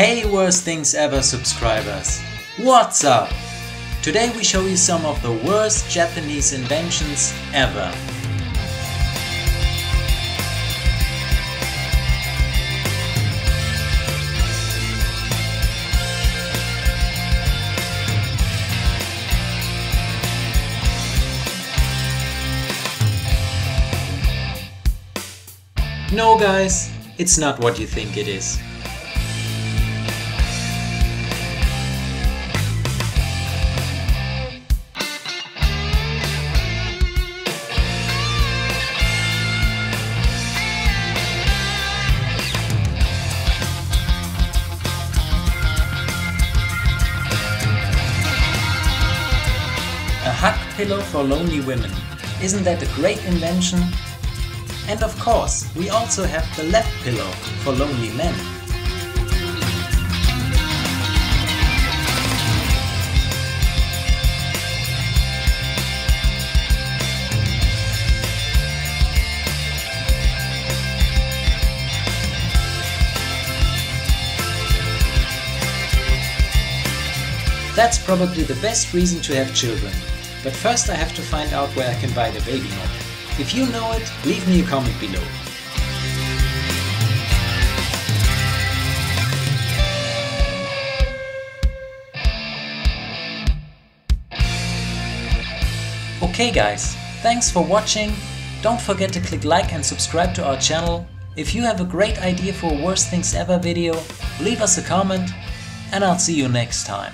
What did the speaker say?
Hey Worst Things Ever subscribers! What's up? Today we show you some of the worst Japanese inventions ever. No guys, it's not what you think it is. Hug pillow for lonely women. Isn't that a great invention? And of course, we also have the left pillow for lonely men. That's probably the best reason to have children. But first I have to find out where I can buy the baby mop. If you know it, leave me a comment below. Okay guys, thanks for watching. Don't forget to click like and subscribe to our channel. If you have a great idea for a worst things ever video, leave us a comment and I'll see you next time.